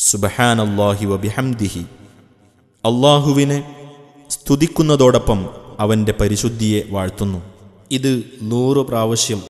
സുബഹാനല്ലാഹി വബിഹംദിഹി. അള്ളാഹുവിനെ സ്തുതിക്കുന്നതോടൊപ്പം അവന്റെ പരിശുദ്ധിയെ വാഴ്ത്തുന്നു. ഇത് നൂറ് പ്രാവശ്യം